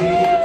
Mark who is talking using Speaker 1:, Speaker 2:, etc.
Speaker 1: Yeah.